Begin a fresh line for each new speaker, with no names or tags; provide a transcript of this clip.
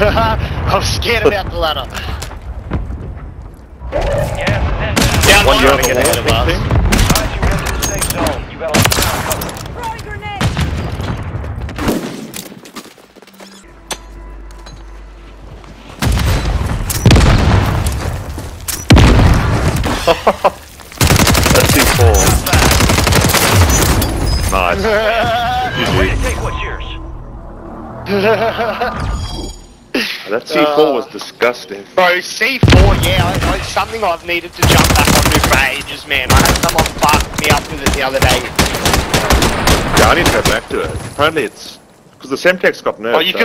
I'm scared about the ladder.
Gas.
Down
One
one
year
trying to get ahead of us.
thing.
Advise you enter the safe zone. You got a lot of ground cover.
Throwing grenade!
That's C4. Nice.
Free to take what's yours.
That C4 uh, was disgusting.
Bro, C4, yeah, I, I, something I've needed to jump back onto for ages, man. I had someone fuck me up with it the other day.
Yeah, I need to go back to it. Apparently it's... Because the Semtex got nerfed.
Oh, you
so-